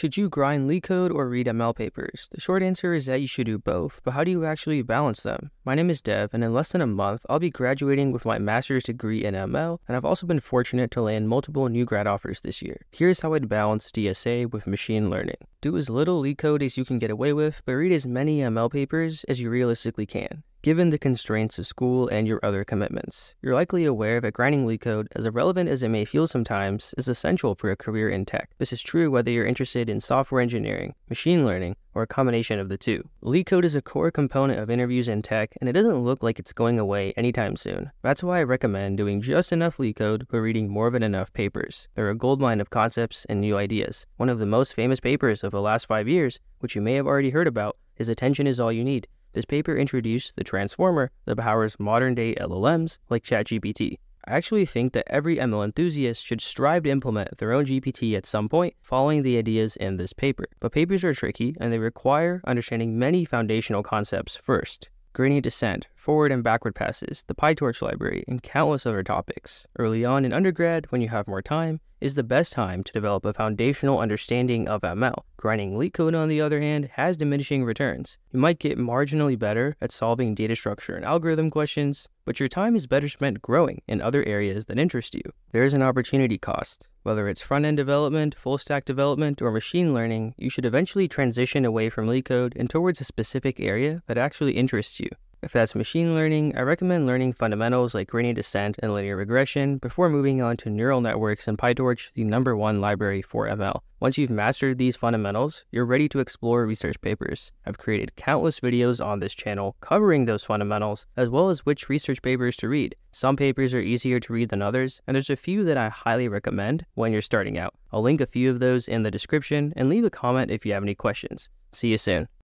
Should you grind LeetCode or read ML papers? The short answer is that you should do both, but how do you actually balance them? My name is Dev, and in less than a month, I'll be graduating with my master's degree in ML, and I've also been fortunate to land multiple new grad offers this year. Here's how I'd balance DSA with machine learning. Do as little LeetCode as you can get away with, but read as many ML papers as you realistically can given the constraints of school and your other commitments. You're likely aware that grinding LeetCode, as irrelevant as it may feel sometimes, is essential for a career in tech. This is true whether you're interested in software engineering, machine learning, or a combination of the two. LeetCode is a core component of interviews in tech, and it doesn't look like it's going away anytime soon. That's why I recommend doing just enough LeetCode, but reading more than enough papers. They're a goldmine of concepts and new ideas. One of the most famous papers of the last five years, which you may have already heard about, is Attention is All You Need. This paper introduced the transformer that powers modern day LLMs like ChatGPT. I actually think that every ML enthusiast should strive to implement their own GPT at some point, following the ideas in this paper. But papers are tricky and they require understanding many foundational concepts first gradient descent, forward and backward passes, the PyTorch library, and countless other topics. Early on in undergrad, when you have more time, is the best time to develop a foundational understanding of ML. Grinding LeetCode, on the other hand, has diminishing returns. You might get marginally better at solving data structure and algorithm questions, but your time is better spent growing in other areas that interest you. There is an opportunity cost. Whether it's front end development, full stack development, or machine learning, you should eventually transition away from LeetCode and towards a specific area that actually interests you. If that's machine learning, I recommend learning fundamentals like gradient descent and linear regression before moving on to neural networks and PyTorch, the number one library for ML. Once you've mastered these fundamentals, you're ready to explore research papers. I've created countless videos on this channel covering those fundamentals, as well as which research papers to read. Some papers are easier to read than others, and there's a few that I highly recommend when you're starting out. I'll link a few of those in the description and leave a comment if you have any questions. See you soon.